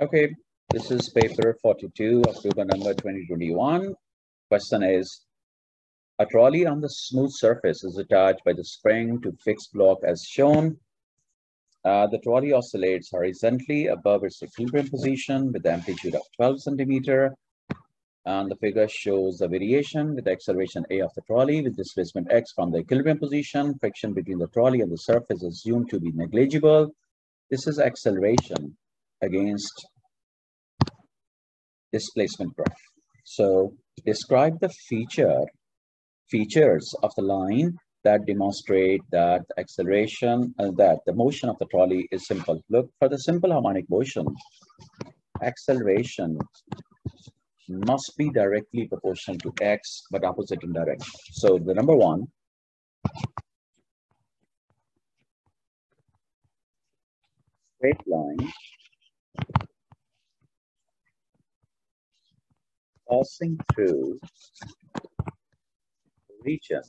Okay, this is paper 42, October number 2021. Question is, a trolley on the smooth surface is attached by the spring to fixed block as shown. Uh, the trolley oscillates horizontally above its equilibrium position with amplitude of 12 centimeter. And the figure shows the variation with the acceleration A of the trolley with displacement X from the equilibrium position. Friction between the trolley and the surface is assumed to be negligible. This is acceleration against displacement graph. So describe the feature features of the line that demonstrate that acceleration and uh, that the motion of the trolley is simple. Look for the simple harmonic motion. Acceleration must be directly proportional to x but opposite in direction. So the number one straight line passing through region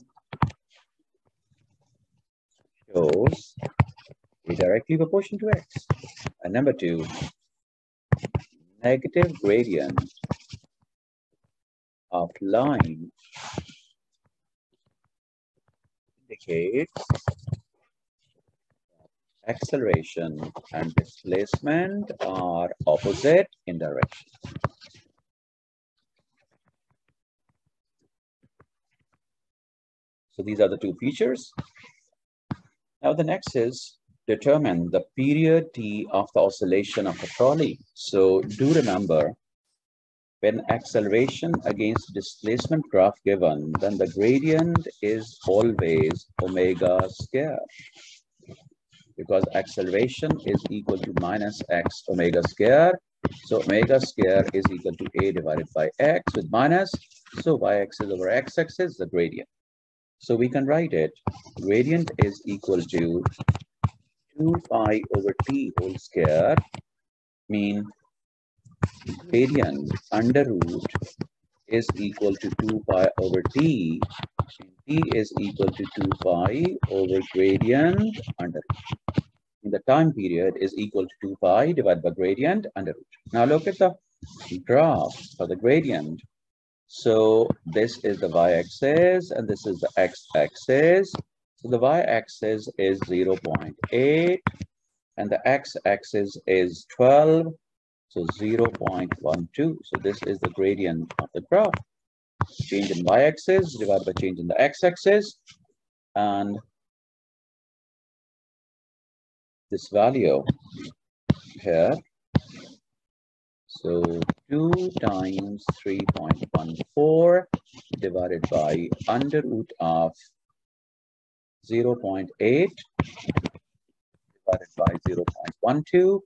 shows a directly proportional to x. And number two, negative gradient of line indicates acceleration and displacement are opposite in direction. So these are the two features. Now the next is determine the period t of the oscillation of the trolley. So do remember when acceleration against displacement graph given, then the gradient is always omega square because acceleration is equal to minus x omega square. So omega square is equal to a divided by x with minus. So y-axis over x-axis, the gradient. So we can write it, gradient is equal to 2 pi over t whole square, mean gradient under root is equal to 2 pi over t, and t is equal to 2 pi over gradient under root. In the time period is equal to 2 pi divided by gradient under root. Now look at the graph for the gradient. So this is the y-axis and this is the x-axis. So the y-axis is 0 0.8 and the x-axis is 12. So 0 0.12. So this is the gradient of the graph. Change in y-axis divided by change in the x-axis. And this value here. So 2 times 3.14 divided by under root of 0 0.8 divided by 0 0.12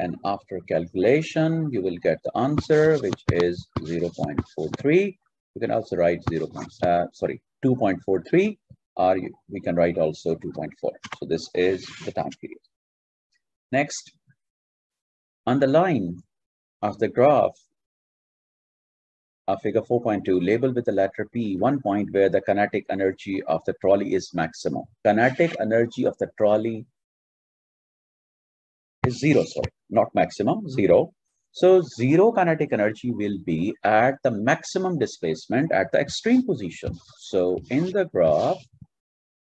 and after calculation you will get the answer which is 0 0.43 you can also write 0. Uh, sorry 2.43 or you, we can write also 2.4 so this is the time period. Next on the line of the graph of figure 4.2 labeled with the letter P, one point where the kinetic energy of the trolley is maximum. Kinetic energy of the trolley is zero, sorry, not maximum, mm-hmm. zero. So zero kinetic energy will be at the maximum displacement at the extreme position. So in the graph,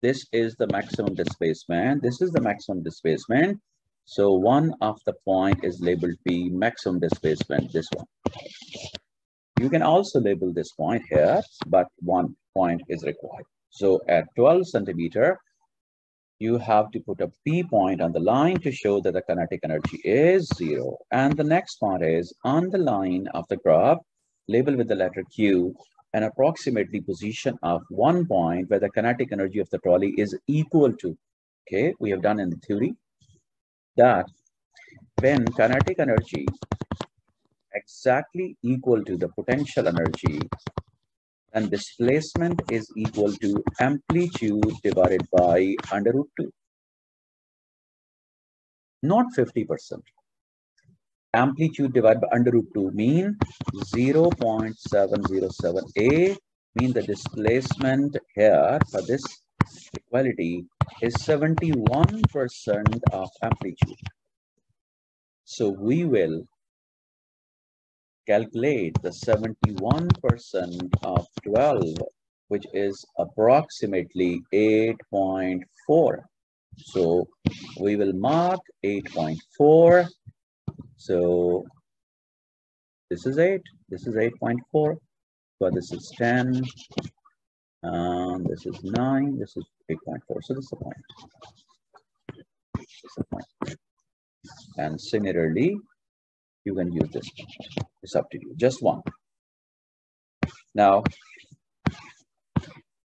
this is the maximum displacement. This is the maximum displacement. So one of the point is labeled P, maximum displacement, this one. You can also label this point here, but one point is required. So at 12 centimeter, you have to put a P point on the line to show that the kinetic energy is zero. And the next part is on the line of the graph, label with the letter Q, an approximately position of one point where the kinetic energy of the trolley is equal to, okay, we have done in the theory, that when kinetic energy exactly equal to the potential energy and displacement is equal to amplitude divided by under root 2. Not 50%. Amplitude divided by under root 2 mean 0.707a mean the displacement here for this equality is 71% of amplitude. So we will calculate the 71% of 12, which is approximately 8.4. So we will mark 8.4. So this is 8, this is 8.4, but this is 10, um, this is 9, this is 8.4. So this is the point. This is the point. And similarly, you can use this. It's up to you. Just one. Now,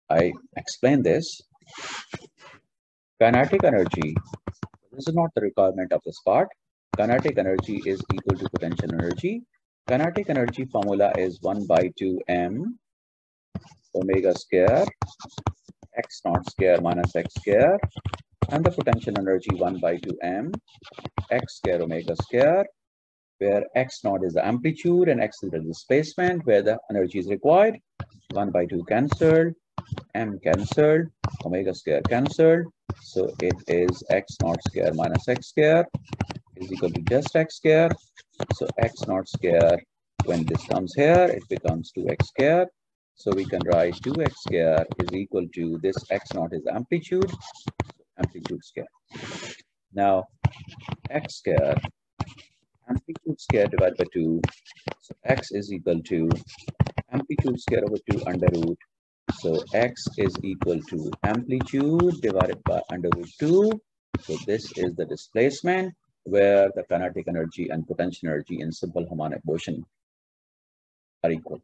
I explain this. Kinetic energy, this is not the requirement of this part. Kinetic energy is equal to potential energy. Kinetic energy formula is 1 by 2 m omega square x naught square minus x square and the potential energy 1 by 2 m x square omega square where x naught is the amplitude and x is the displacement where the energy is required 1 by 2 cancelled m cancelled omega square cancelled. So it is x naught square minus x square is equal to just x square. So x naught square when this comes here it becomes 2x square so we can write 2x square is equal to this x naught is amplitude, amplitude square. Now, x square, amplitude square divided by 2. So x is equal to amplitude square over 2 under root. So x is equal to amplitude divided by under root 2. So this is the displacement where the kinetic energy and potential energy in simple harmonic motion are equal.